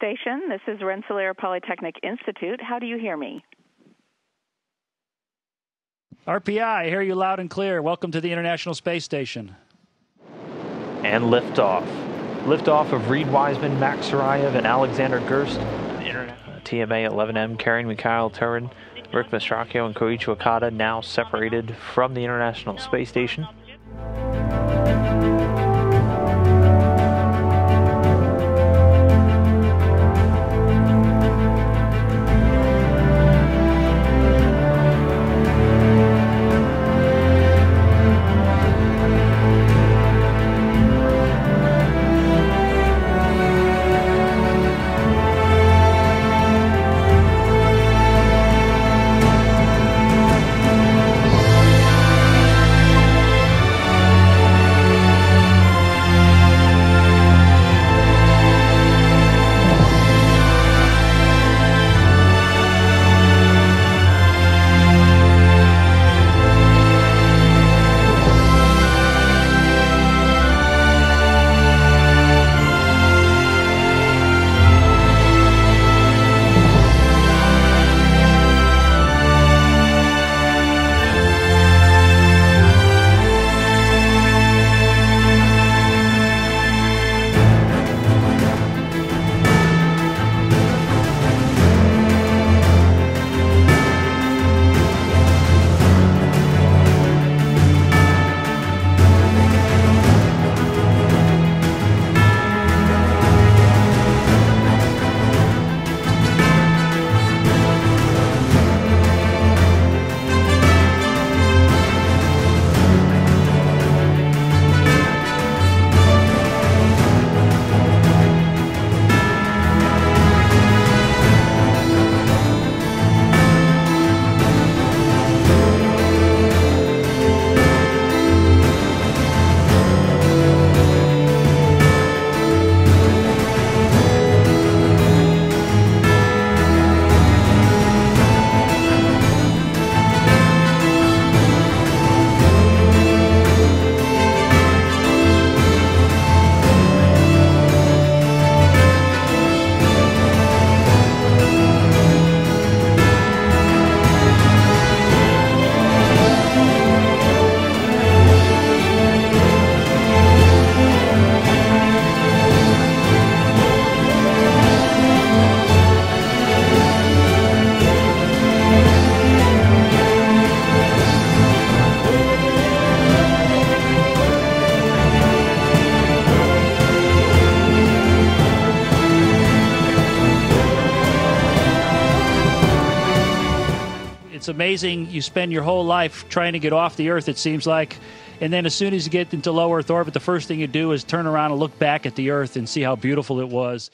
Station. This is Rensselaer Polytechnic Institute. How do you hear me? RPI, I hear you loud and clear. Welcome to the International Space Station. And liftoff. Liftoff of Reid Wiseman, Max Surayev, and Alexander Gerst. TMA 11M carrying Mikhail Tyurin, Rick Mastracchio, and Koichi Wakata now separated from the International Space Station. It's amazing. You spend your whole life trying to get off the Earth, it seems like. And then as soon as you get into low Earth orbit, the first thing you do is turn around and look back at the Earth and see how beautiful it was.